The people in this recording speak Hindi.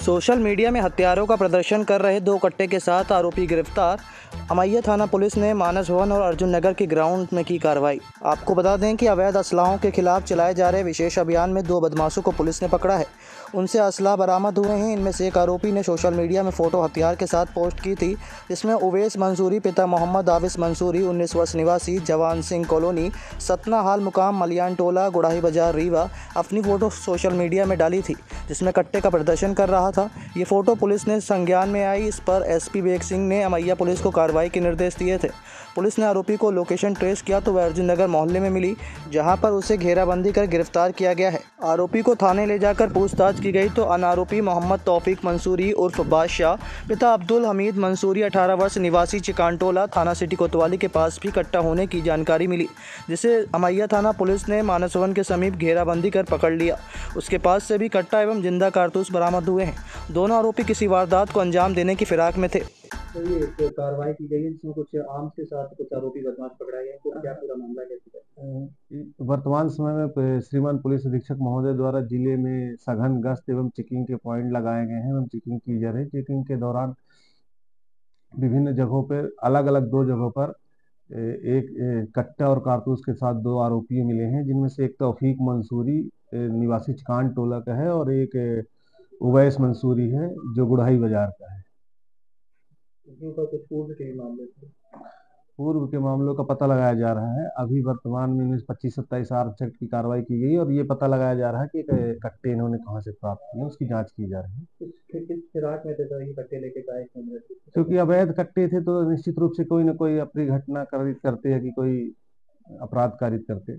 सोशल मीडिया में हथियारों का प्रदर्शन कर रहे दो कट्टे के साथ आरोपी गिरफ़्तार। अमैया थाना पुलिस ने मानस भवन और अर्जुन नगर के ग्राउंड में की कार्रवाई। आपको बता दें कि अवैध असलाहों के खिलाफ चलाए जा रहे विशेष अभियान में दो बदमाशों को पुलिस ने पकड़ा है। उनसे असलाह बरामद हुए हैं। इनमें से एक आरोपी ने सोशल मीडिया में फ़ोटो हथियार के साथ पोस्ट की थी, जिसमें उवैस मंसूरी, पिता मोहम्मद आविस मंसूरी, उन्नीस वर्ष निवासी जवान सिंह कॉलोनी, सतना हाल मुकाम मलियान टोला गुड़ाही बाज़ार, रीवा, अपनी फ़ोटो सोशल मीडिया में डाली थी, जिसमें कट्टे का प्रदर्शन कर रहा था। ये फ़ोटो पुलिस ने संज्ञान में आई। इस पर एसपी बेग सिंह ने अमैया पुलिस को कार्रवाई के निर्देश दिए थे। पुलिस ने आरोपी को लोकेशन ट्रेस किया तो वह अर्जुन नगर मोहल्ले में मिली, जहाँ पर उसे घेराबंदी कर गिरफ़्तार किया गया है। आरोपी को थाने ले जाकर पूछताछ की गई तो अनारोपी मोहम्मद तौफीक मंसूरी उर्फ़ बादशाह, पिता अब्दुल हमीद मंसूरी 18 वर्ष, निवासी चिकानटोला थाना सिटी कोतवाली के पास भी कट्टा होने की जानकारी मिली, जिसे अमैया थाना पुलिस ने मानसवन के समीप घेराबंदी कर पकड़ लिया। उसके पास से भी कट्टा एवं ज़िंदा कारतूस बरामद हुए हैं। दोनों आरोपी किसी वारदात को अंजाम देने की फिराक में थे। तो ये कार्रवाई की गई जिसमें कुछ आर्म्स के साथ कुछ आरोपी बदमाश पकड़ाए गए तो क्या पूरा मामला कैसे वर्तमान समय में श्रीमान पुलिस अधीक्षक महोदय द्वारा ज़िले में सघन गश्त एवं चेकिंग के पॉइंट लगाए गए हैं एवं चेकिंग की जा रही है। चेकिंग के दौरान विभिन्न जगहों पर अलग अलग दो जगहों पर एक कट्टा और कारतूस के साथ दो आरोपी मिले हैं जिनमें से एक तौफीक मंसूरी निवासी चिकान टोला का है और एक उवैस मंसूरी है जो गुड़ाई बाज़ार का है। पूर्व के मामले पूर्व के मामलों का पता लगाया जा रहा है। अभी वर्तमान में पच्चीस सत्ताईस आर्म्स एक्ट की कार्रवाई की गई और ये पता लगाया जा रहा है कि कट्टे इन्होंने कहाँ से प्राप्त किए उसकी जाँच की जा रही है। फिराक में कट्टे लेके थे। क्योंकि अवैध कट्टे थे तो निश्चित रूप से कोई ना कोई अपनी घटना कर, करते है कि कोई अपराध कारित करते।